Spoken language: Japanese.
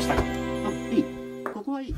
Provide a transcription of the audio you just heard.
したかあいい。ここはいい。